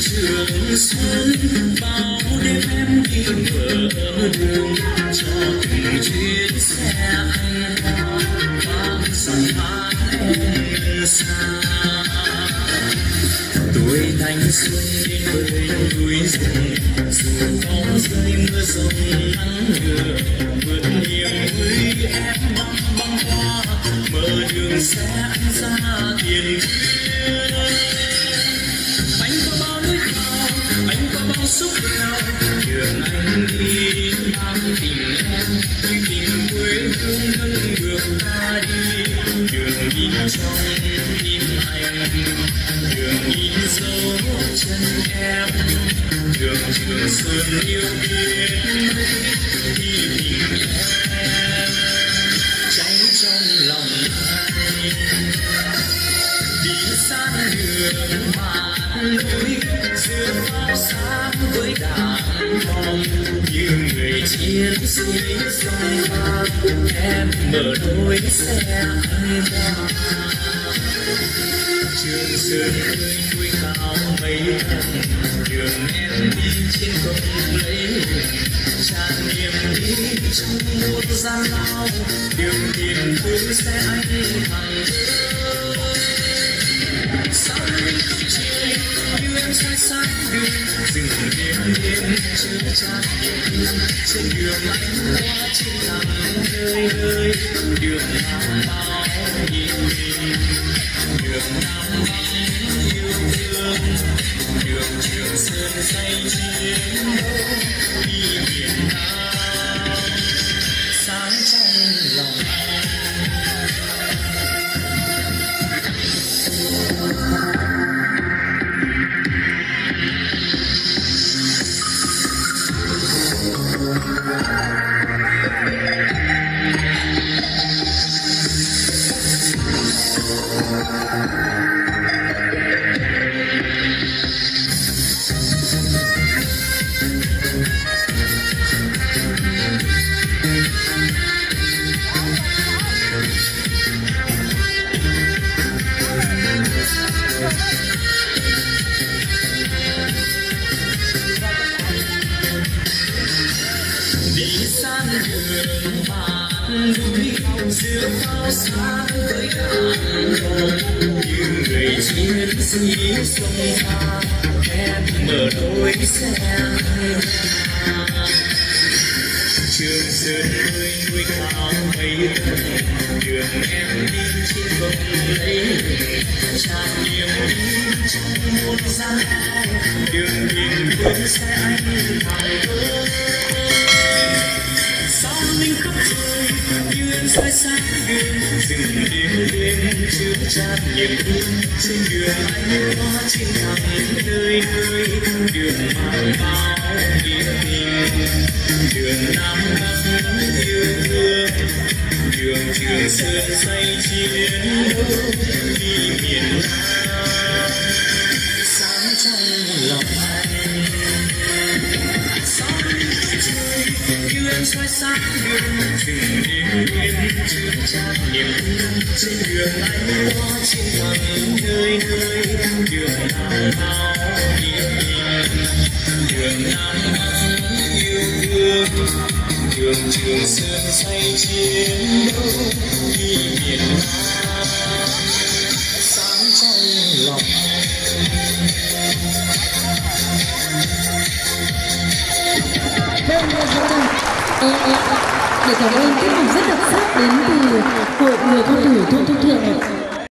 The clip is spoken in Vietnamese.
trường xuân bao đêm em đi mở đường cho từng chuyến xe anh vang dòng hát em xa tuổi thanh xuân đến với núi rừng dù có rơi mưa rông nắng lửa vượt niềm vui em băng băng qua mở đường sẽ ra tiền anh xúc nghèo đường anh đi mang tình em như tình quê hương nâng bước ta đi đường in trong tim anh đường in dấu chân em đường trường sơn yêu biết đường màn núi giữa pháo sáng với đàn bom như người chiến sĩ sông pha em mở đôi xe anh qua trường sơn khơi núi cao mây thầm đường em đi trên không lấy tràn niềm đi trong một gian lao đường tìm thương sẽ anh thẳng đường rừng đêm đêm chứa chan niềm trên đường anh qua trên thẳng nơi nơi đường nào bao núi giữa bao sáng với đàn bom như người chiến sĩ sông pha em mở đôi xe trường sơn nơi nuôi cao mây đường em đi trên không lấy tràn niềm tin trong muôn gian đường tìm vẫn sẽ anh thẳng soi sáng đường rừng đêm đêm chứa chan niềm vui trên đường anh qua trên thẳng nơi nơi đường mang bao nghĩa tình đường nam bắc yêu thương đường trường sơn say chiến đấu đi miền nam sáng trong lòng anh sáng trời như em soi sáng đường rừng đêm đêm niềm thương trên đường anh qua trên thẳng nơi nơi đường nào bao nghĩa tình đường nam bắc yêu thương đường trường sơn say chiến đấu đi miền nam sáng trong lòng Thank you để cảm ơn tiết mục rất đặc sắc đến từ hội người cao thủ thôn thông thượng.